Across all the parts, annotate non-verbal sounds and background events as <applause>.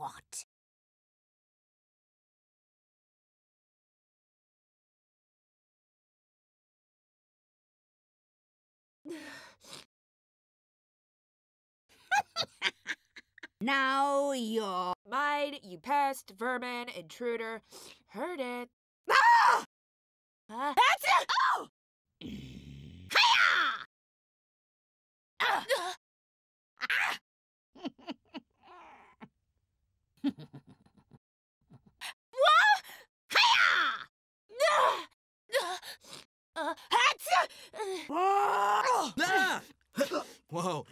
what? <laughs> now you're... Mine, you pest, vermin, intruder. Heard it. Ah! Huh? That's it! Oh! Hiya! Ah! Ah! What? Hiya! Uh, Ah! <laughs> Whoa.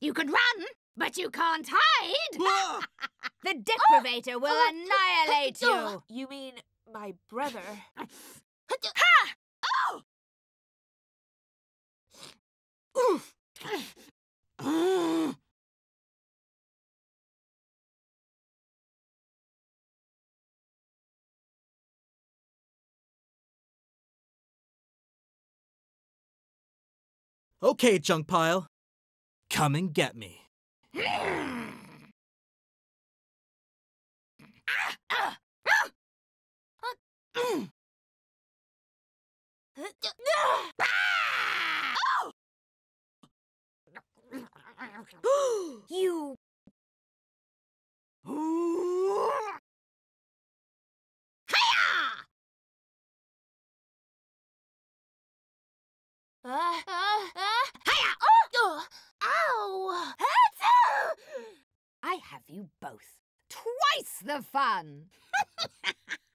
You could run, but you can't hide. <laughs> The deprivator will annihilate you. you mean my brother? <laughs> Okay, junk pile. Come and get me. <gasps> you. I have you both. Twice the fun! <laughs>